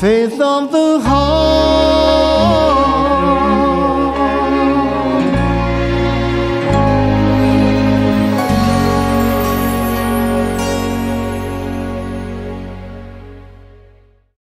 faith of the heart.